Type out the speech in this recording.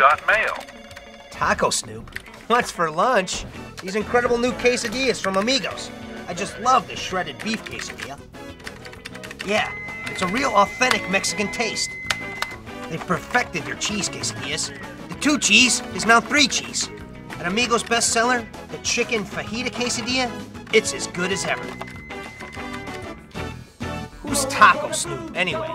got mail. Taco Snoop? What's for lunch? These incredible new quesadillas from Amigos. I just love the shredded beef quesadilla. Yeah, it's a real authentic Mexican taste. They've perfected their cheese quesadillas. The two cheese is now three cheese. And Amigos bestseller, the chicken fajita quesadilla, it's as good as ever. Who's Taco Snoop, anyway?